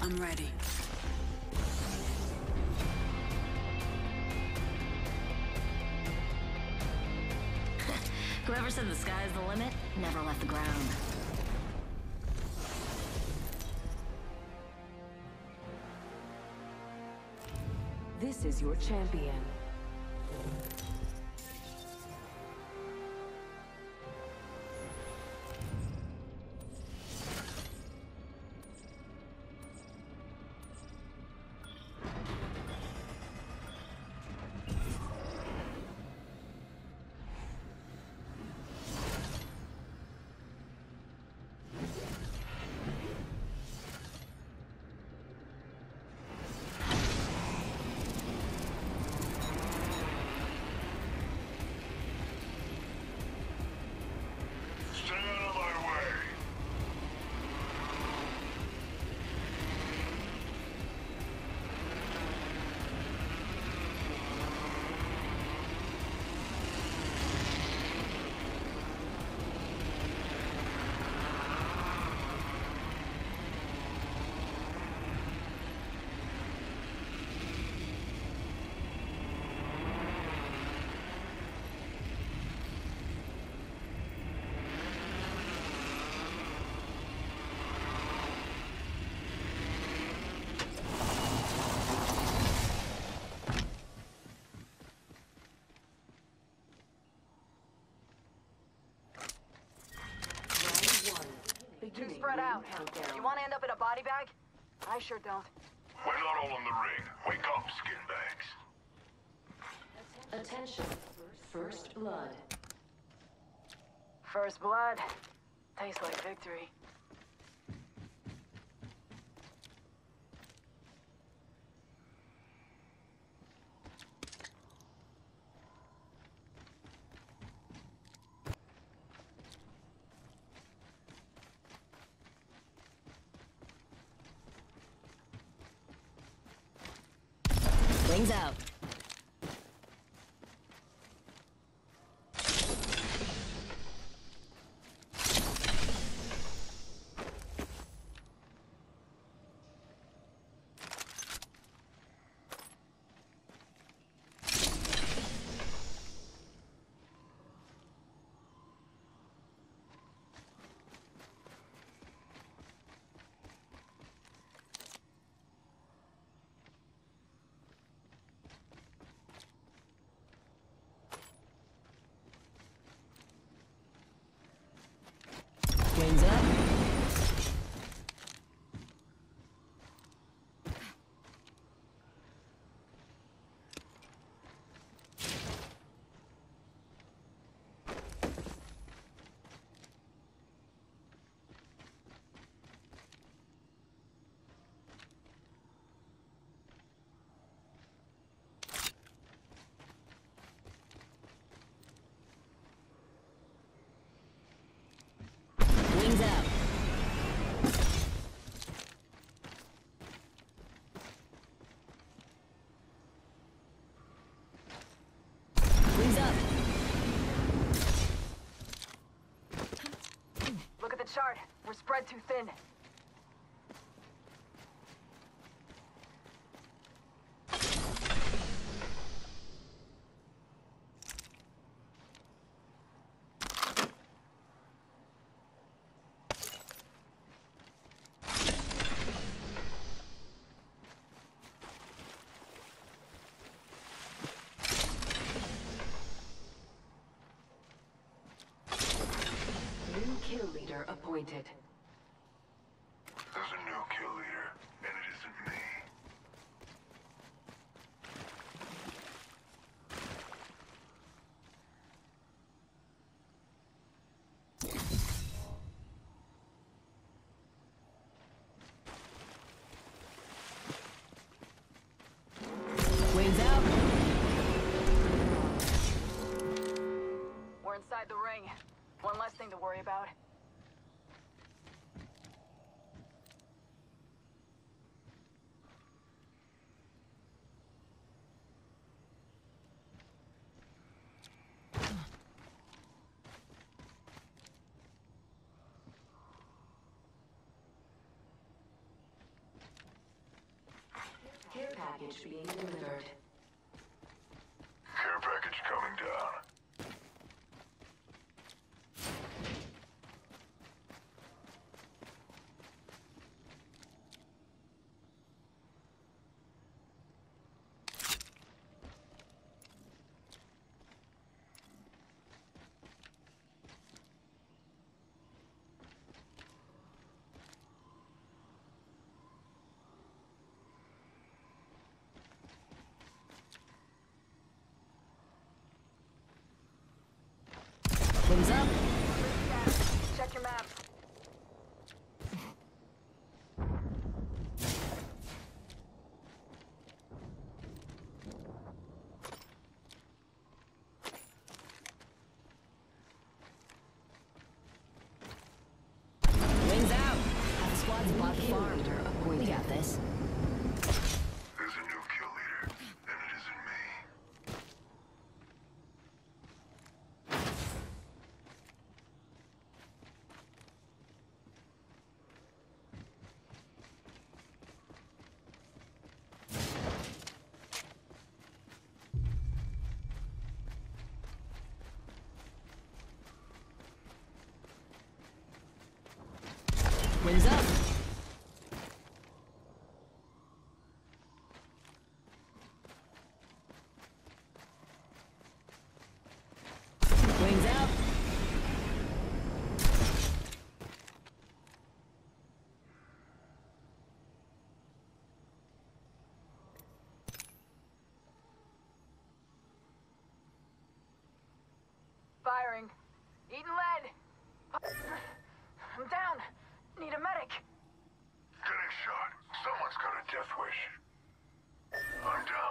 I'm ready. Whoever said the sky's the limit never left the ground. This is your champion. Out. countdown. You want to end up in a body bag? I sure don't. We're not all in the ring. Wake up, skinbags. Attention. First blood. First blood. Tastes like victory. Wings out. Wings up. Wings out. Wings up. Look at the chart. We're spread too thin. New kill leader appointed. There's a new kill leader, and it isn't me. Wings out. We're inside the ring. One less thing to worry about. Package being delivered. Wings up. Check your map. Wings out. The squad's the farm. We got this. Firing. Eating lead. I'm down. Need a medic. Getting shot. Someone's got a death wish. I'm down.